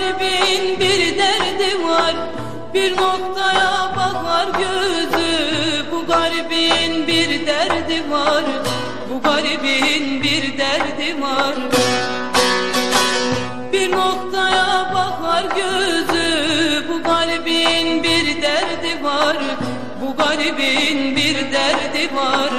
garibin bir derdi var Bir noktaya bakar gözü. Bu garibin bir derdi var Bu garibin bir derdi var. Bir noktaya bakar gözü Bu garibin bir derdi var. Bu garibin bir derdi var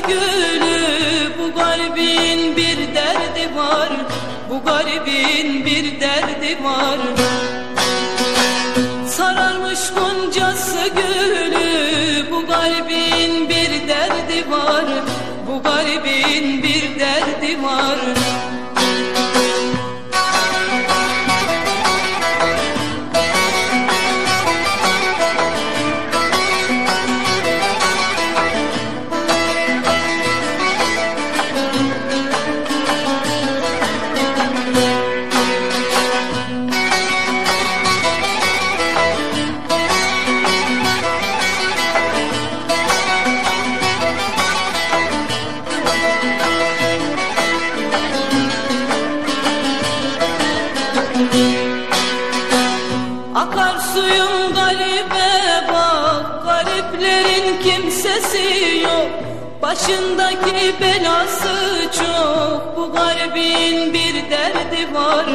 gülü bu garibin bir derdi var. Bu garibin bir derdi var. Sararmış goncası gülü Başındaki belası çok. Bu garibin bir derdi var.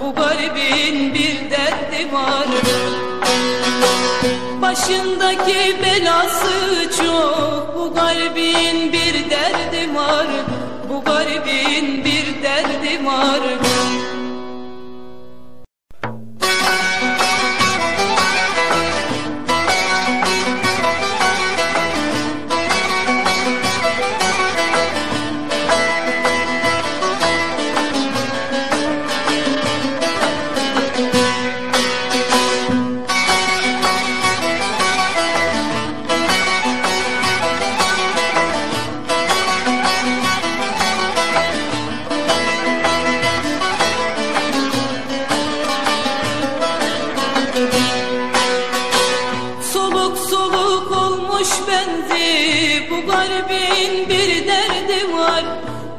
Bu garibin bir derdi var. Başındaki belası çok. Bu garibin bir derdi var. Bu garibin bir derdi var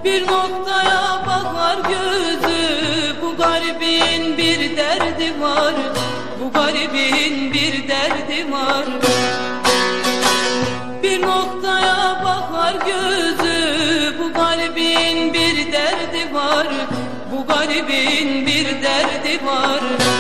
Bir noktaya bakar gözü Bu garibin bir derdi var. Bu garibin bir derdi var. Bir noktaya bakar gözü Bu garibin bir derdi var. Bu garibin bir derdi var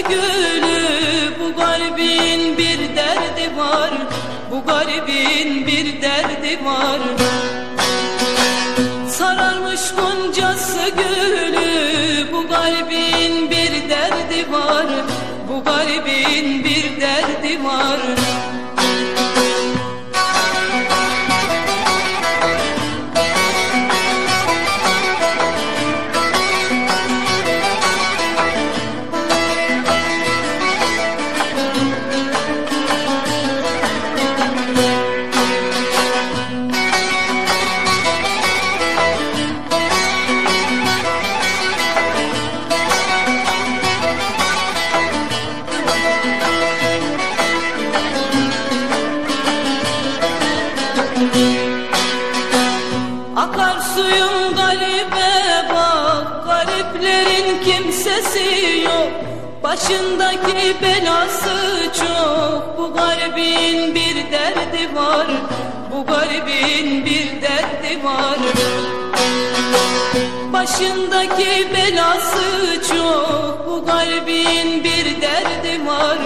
gülü bu garibin bir derdi var. Bu garibin bir derdi var. Sararmış goncası gülü bu garibin bir derdi var. Bu garibin bir derdi var Mahsuyum garibe bak Gariplerin kimsesi yok. Başındaki belası çok Bu garibin bir derdi var. Bu garibin bir derdi var. Başındaki belası çok Bu garibin bir derdi var.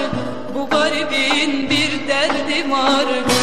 Bu garibin bir derdi var.